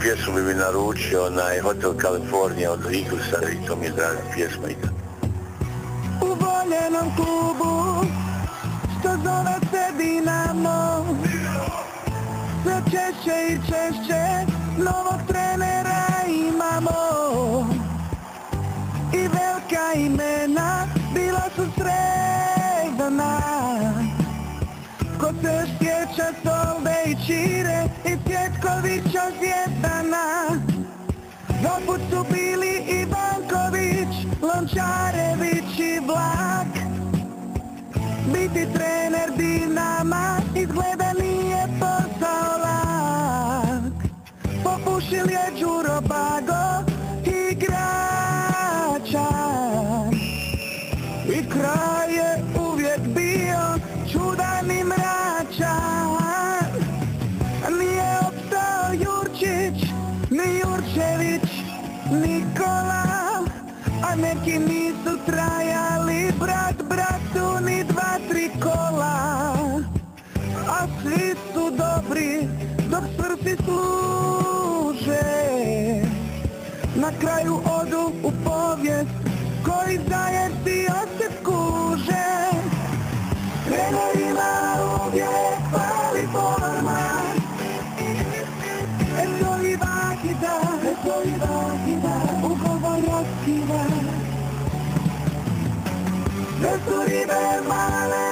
pjesmu bi mi naručio onaj Hotel California od Eaglesa i to mi je draga pjesma i U voljenom klubu što zove se Dinamo. Sve češće i češće novog trenera imamo. I velika imena bila su sređana Cvjetkovića Zvijezdana Doput su bili i Banković, Lončarević i Vlak. Biti trener Dinama izgleda nije posao lak. Popušil je Đuro Bago, igračar I kraj je uvijek bio čudan i mračan Nikola A neki nisu trajali brat bratu ni dva tri kola. A svi su dobri dok svrsi služe. Na kraju odu u povijest koji zajesti se kuže. Trenerima uvijek fali forma. Eto i vakida, eto Jesús